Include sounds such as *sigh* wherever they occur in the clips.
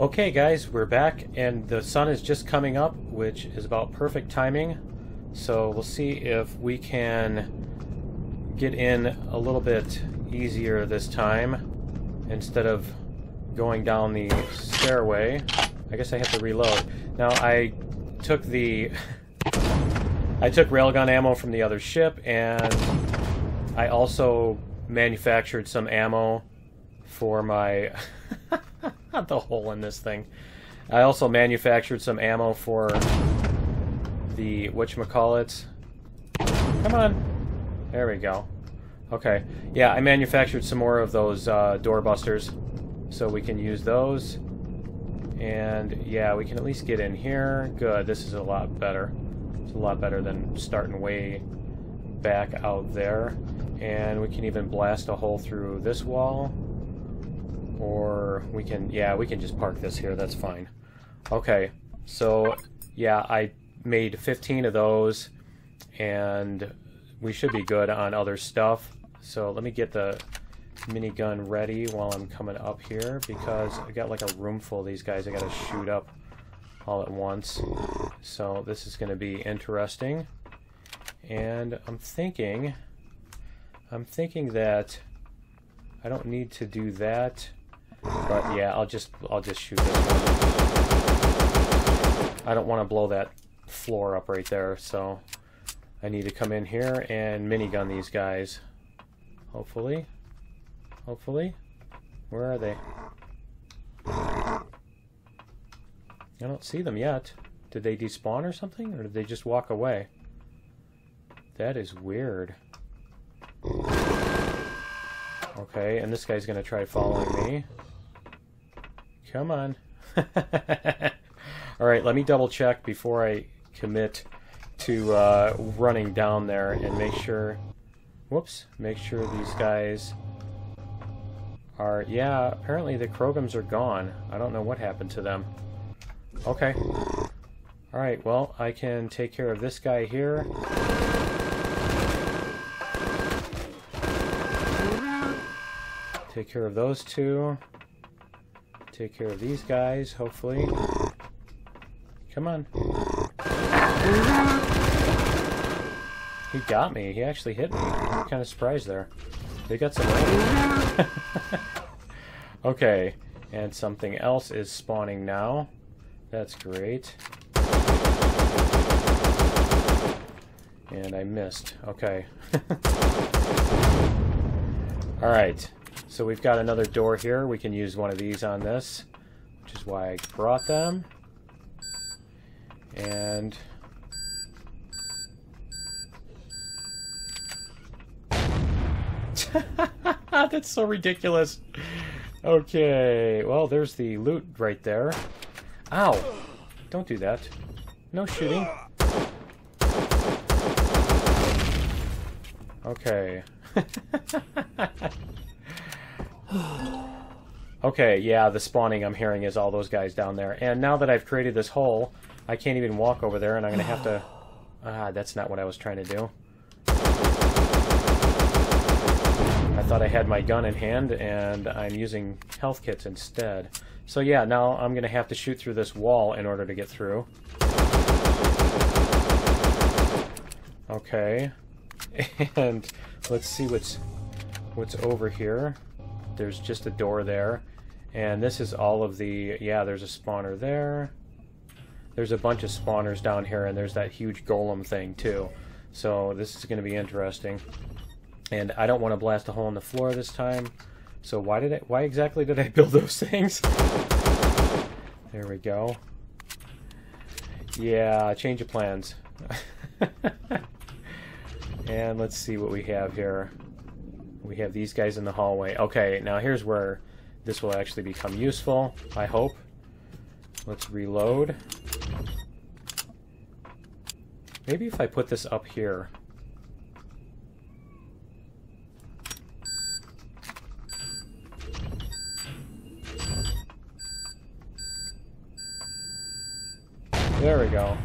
Okay guys, we're back and the sun is just coming up, which is about perfect timing. So we'll see if we can get in a little bit easier this time instead of going down the stairway. I guess I have to reload. Now I took the *laughs* I took railgun ammo from the other ship and I also manufactured some ammo for my *laughs* the hole in this thing. I also manufactured some ammo for the whatchamacallit. Come on. There we go. Okay. Yeah, I manufactured some more of those uh, doorbusters. So we can use those. And yeah, we can at least get in here. Good, this is a lot better. It's a lot better than starting way back out there. And we can even blast a hole through this wall. Or we can, yeah, we can just park this here, that's fine. Okay, so yeah, I made 15 of those and we should be good on other stuff. So let me get the minigun ready while I'm coming up here because I got like a room full of these guys I gotta shoot up all at once. So this is gonna be interesting. And I'm thinking, I'm thinking that I don't need to do that, but yeah, I'll just, I'll just shoot. I don't want to blow that floor up right there, so I need to come in here and minigun these guys. Hopefully. Hopefully. Where are they? I don't see them yet. Did they despawn or something? Or did they just walk away? That is weird. Okay, and this guy's gonna try following me. Come on. *laughs* Alright, let me double check before I commit to uh, running down there and make sure... Whoops. Make sure these guys are... Yeah, apparently the Krogans are gone. I don't know what happened to them. Okay. Alright, well, I can take care of this guy here. Take care of those two. Take care of these guys, hopefully. Come on. He got me. He actually hit me. I'm kind of surprised there. They got some *laughs* okay, and something else is spawning now. That's great. And I missed. Okay. *laughs* Alright, so we've got another door here. We can use one of these on this, which is why I brought them. And... *laughs* That's so ridiculous. Okay, well, there's the loot right there. Ow! Don't do that. No shooting. Okay. *laughs* okay, yeah, the spawning I'm hearing is all those guys down there. And now that I've created this hole, I can't even walk over there, and I'm going to have to... *sighs* Ah, that's not what I was trying to do. I thought I had my gun in hand, and I'm using health kits instead. So yeah, now I'm going to have to shoot through this wall in order to get through. Okay. *laughs* And let's see what's what's over here. There's just a door there. And this is all of the... Yeah, there's a spawner there. There's a bunch of spawners down here, and there's that huge golem thing, too. So this is going to be interesting. And I don't want to blast a hole in the floor this time. So why did I... Why exactly did I *laughs* build those things? there we go. Yeah, change of plans. *laughs* and let's see what we have here. We have these guys in the hallway. Okay, now here's where this will actually become useful, I hope. Let's reload. Maybe if I put this up here. There we go.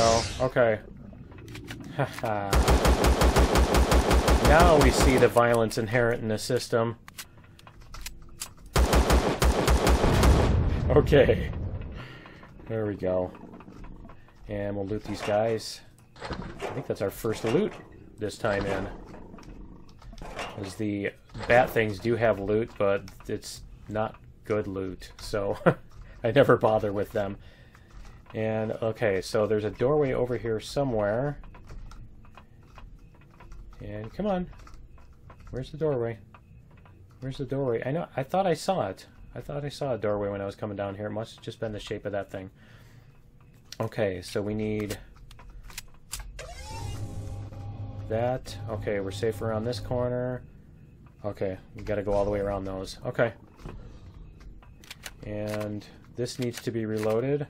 Go. Okay. *laughs* now we see the violence inherent in the system. Okay. There we go. And we'll loot these guys. I think that's our first loot this time in. Because the bat things do have loot, but it's not good loot. So *laughs* I never bother with them. And, okay, so there's a doorway over here somewhere. And, come on. Where's the doorway? Where's the doorway? I know, I thought I saw it. I thought I saw a doorway when I was coming down here. It must have just been the shape of that thing. Okay, so we need that. Okay, we're safe around this corner. Okay, we gotta go all the way around those. Okay. And this needs to be reloaded.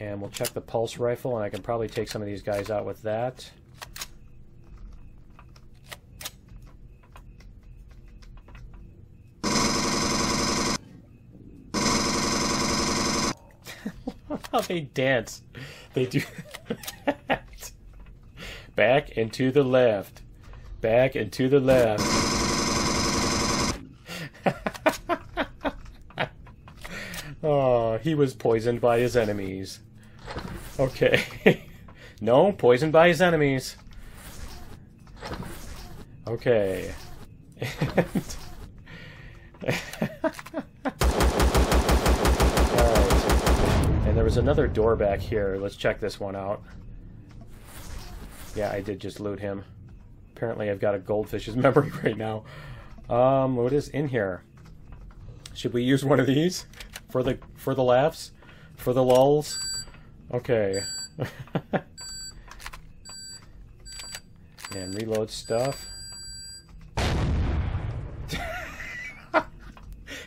And we'll check the pulse rifle, and I can probably take some of these guys out with that. *laughs* How they dance. They do that. Back and to the left. Back and to the left. *laughs* oh, he was poisoned by his enemies. Okay. *laughs* no, poisoned by his enemies. Okay. *laughs* Alright. And there was another door back here. Let's check this one out. Yeah, I did just loot him. Apparently I've got a goldfish's *laughs* memory right now. Um, what is in here? Should we use one of these? For the for the laughs? For the lulls? Okay. *laughs* and reload stuff. *laughs*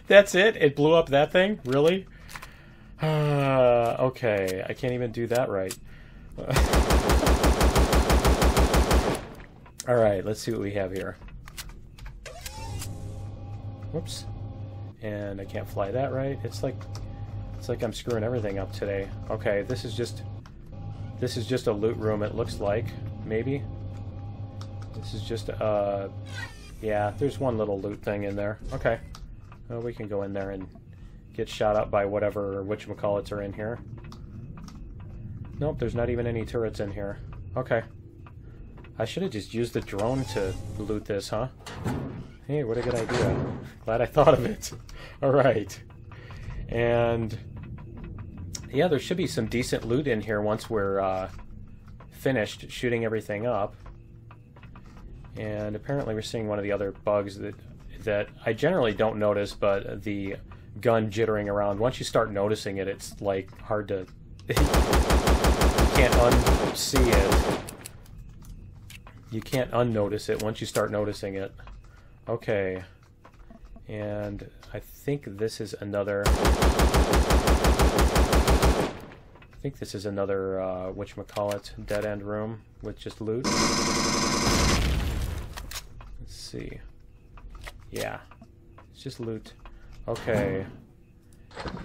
That's it? It blew up that thing? Really? Uh, *sighs* okay, I can't even do that right. *laughs* Alright, let's see what we have here. Whoops. And I can't fly that right. It's like it's like I'm screwing everything up today. Okay, this is just this is just a loot room it looks like, maybe. This is just uh yeah, there's one little loot thing in there. Okay. Well, we can go in there and get shot up by whatever whatchamacallits are in here. Nope, there's not even any turrets in here. Okay. I should have just used the drone to loot this, huh? Hey, what a good idea. Glad I thought of it. *laughs* Alright. And... Yeah, there should be some decent loot in here once we're uh, finished shooting everything up. And apparently we're seeing one of the other bugs that that I generally don't notice, but the gun jittering around, once you start noticing it, it's like hard to... you *laughs* can't unsee it you can't unnotice it once you start noticing it. Okay. And I think this is another... I think this is another, uh, whatchamacallit, dead-end room with just loot. Let's see. Yeah. It's just loot. Okay.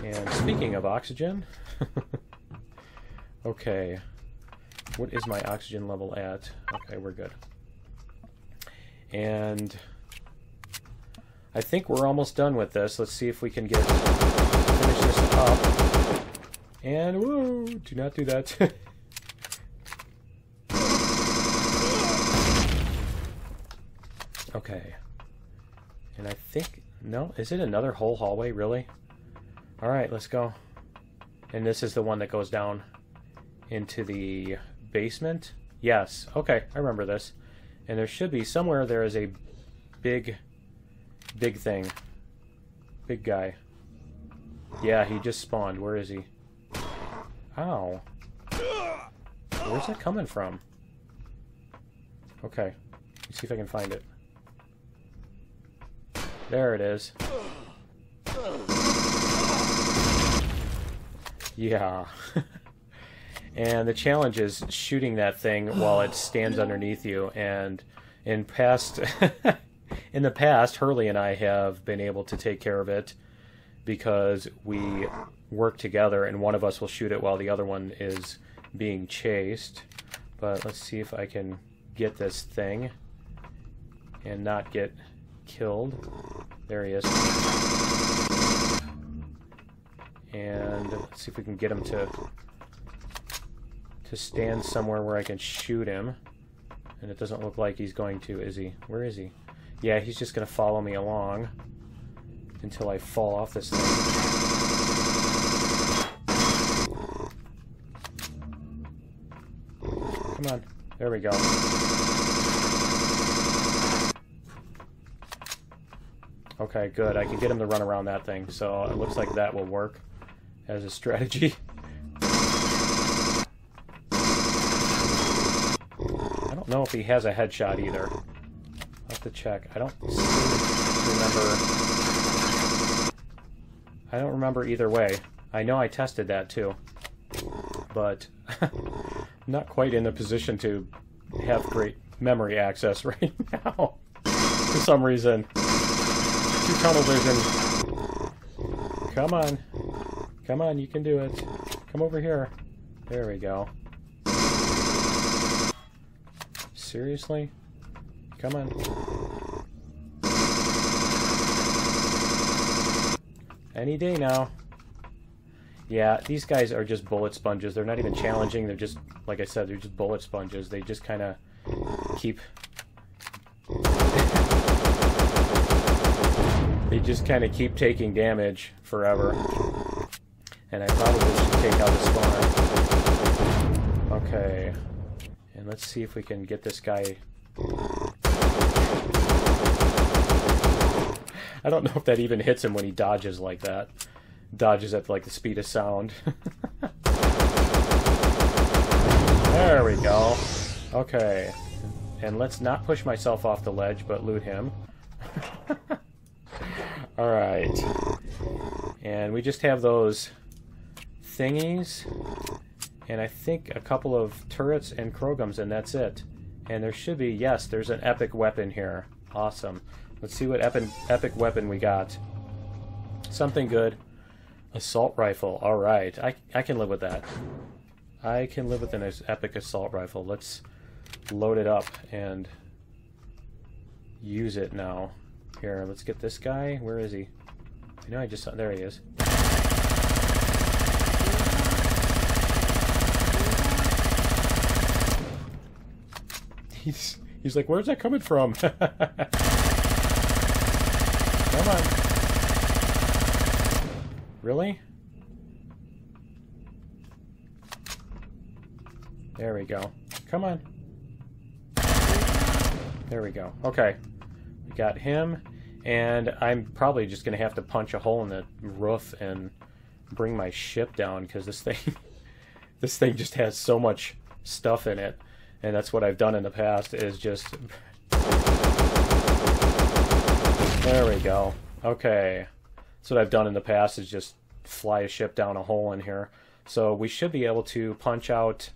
And speaking of oxygen... *laughs* okay. What is my oxygen level at? Okay, we're good. And I think we're almost done with this. Let's see if we can get finish this up. And whoa, do not do that. *laughs* okay. And I think no, is it another whole hallway, really? Alright, let's go. And this is the one that goes down into the basement? Yes. Okay, I remember this. And there should be somewhere there is a big, big thing. Big guy. Yeah, he just spawned. Where is he? Ow. Where's that coming from? Okay. Let's see if I can find it. There it is. Yeah. *laughs* And the challenge is shooting that thing while it stands underneath you. And in past, *laughs* in the past, Hurley and I have been able to take care of it because we work together, and one of us will shoot it while the other one is being chased. But let's see if I can get this thing and not get killed. There he is. And let's see if we can get him to to stand somewhere where I can shoot him. And it doesn't look like he's going to, is he? Where is he? Yeah, he's just to follow me along until I fall off this thing. Come on. There we go. Okay, good. I can get him to run around that thing, so it looks like that will work as a strategy. *laughs* I don't know if he has a headshot either. To check. I don't remember. I don't remember either way. I know I tested that too. But *laughs* not quite in the position to have great memory access *laughs* right now. For some reason. Two tunnel vision. Come on. Come on, you can do it. Come over here. There we go. Seriously? Come on. Any day now. Yeah, these guys are just bullet sponges. They're not even challenging. They're just, like I said, they're just bullet sponges. They just kind of keep... they just kind of keep taking damage forever. And I probably should take out the spawner. Okay. And let's see if we can get this guy... I don't know if that even hits him when he dodges like that. Dodges at like the speed of sound. *laughs* there we go. Okay. And let's not push myself off the ledge, but loot him. *laughs* Alright. And we just have those thingies. And I think a couple of turrets and Krogums, and that's it. And there should be, yes, there's an epic weapon here. Awesome. Let's see what epic, epic weapon we got. Something good. Assault rifle. Alright. I, I can live with that. I can live with an epic assault rifle. Let's load it up and use it now. Here, let's get this guy. Where is he? I know I just saw... There he is. *laughs* He's, he's like, where's that coming from? *laughs* Come on. Really? There we go. Come on. There we go. Okay. We got him, and I'm probably just going to have to punch a hole in the roof and bring my ship down, because this thing... *laughs* this thing just has so much stuff in it and that's what I've done in the past is just there we go. Okay. So what I've done in the past is just fly a ship down a hole in here. So we should be able to punch out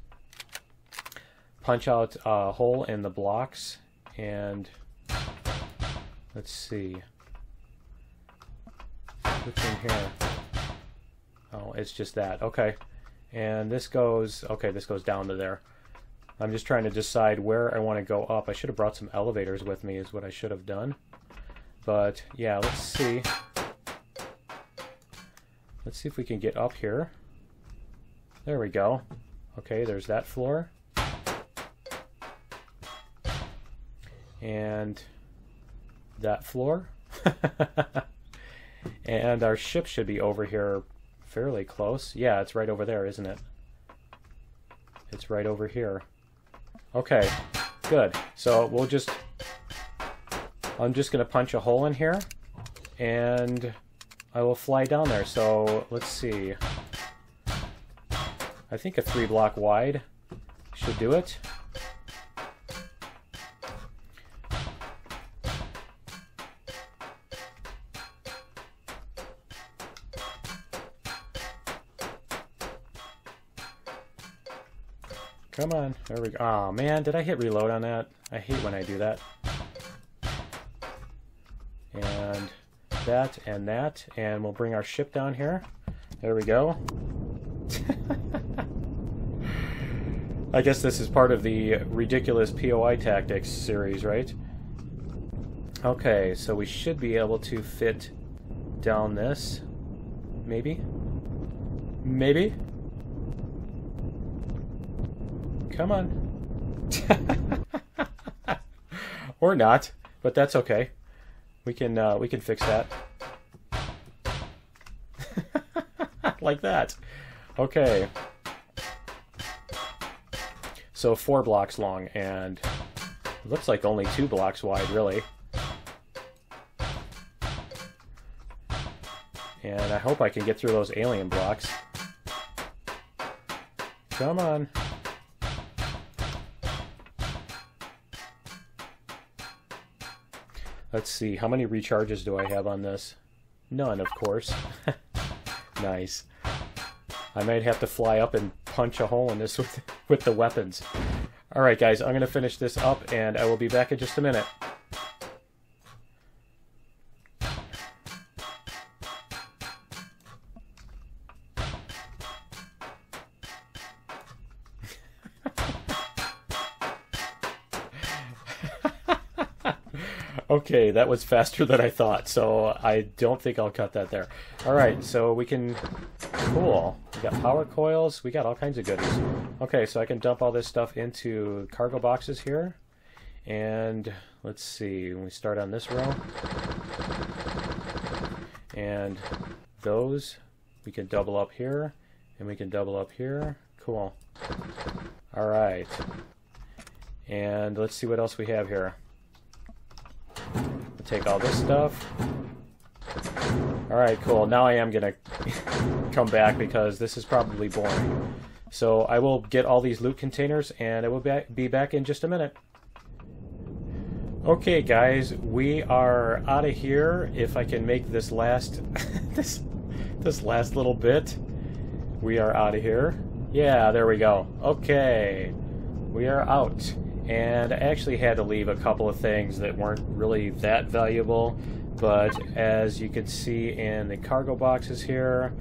punch out a hole in the blocks and let's see. What's in here? Oh it's just that. Okay. And this goes okay this goes down to there. I'm just trying to decide where I want to go up. I should have brought some elevators with me is what I should have done. But yeah, let's see. Let's see if we can get up here. There we go. Okay, there's that floor. And that floor. *laughs* and our ship should be over here fairly close. Yeah, it's right over there, isn't it? It's right over here. Okay, good. So we'll just... I'm just going to punch a hole in here, and I will fly down there. So let's see. I think a three block wide should do it. Come on. There we go. Oh, man. Did I hit reload on that? I hate when I do that. That and that. And we'll bring our ship down here. There we go. *laughs* I guess this is part of the ridiculous POI tactics series, right? Okay, so we should be able to fit down this. Maybe? Maybe? Come on. *laughs* or not, but that's okay. We can uh, we can fix that. *laughs* like that. Okay. So four blocks long and looks like only two blocks wide, really. And I hope I can get through those alien blocks. Come on. Let's see, how many recharges do I have on this? None, of course. *laughs* nice. I might have to fly up and punch a hole in this with, *laughs* with the weapons. Alright guys, I'm going to finish this up and I will be back in just a minute. Okay, that was faster than I thought, so I don't think I'll cut that there. Alright, so we can... Cool. We got power coils, we got all kinds of goodies. Okay, so I can dump all this stuff into cargo boxes here. And let's see, we start on this row. And those, we can double up here, and we can double up here. Cool. Alright. And let's see what else we have here take all this stuff. Alright, cool. Now I am to *laughs* come back because this is probably boring. So I will get all these loot containers and I will be back in just a minute. Okay, guys, we are out of here. If I can make this last *laughs* this this last little bit, we are out of here. Yeah, there we go. Okay, we are out and I actually had to leave a couple of things that weren't really that valuable but as you can see in the cargo boxes here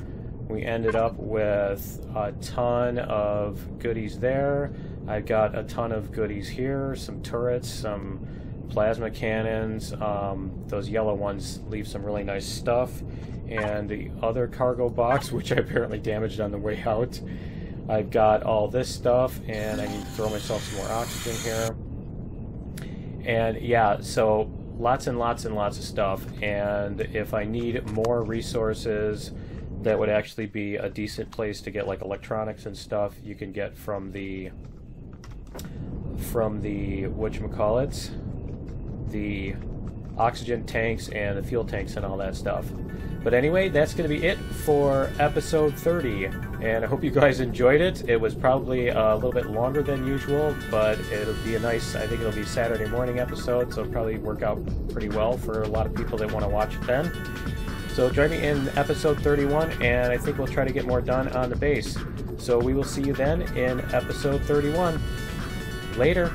we ended up with a ton of goodies there. I've got a ton of goodies here some turrets some plasma cannons um, those yellow ones leave some really nice stuff. And the other cargo box *laughs* which I apparently damaged on the way out I've got all this stuff, and I need to throw myself some more oxygen here. And yeah, so lots and lots and lots of stuff. And if I need more resources, that would actually be a decent place to get like electronics and stuff you can get from the from the whatchamacallits, the oxygen tanks and the fuel tanks and all that stuff. But anyway, that's going to be it for episode 30. And I hope you guys enjoyed it. It was probably a little bit longer than usual, but it'll be a nice, I think it'll be Saturday morning episode, so it'll probably work out pretty well for a lot of people that want to watch it then. So join me in episode 31, and I think we'll try to get more done on the base. So we will see you then in episode 31. Later.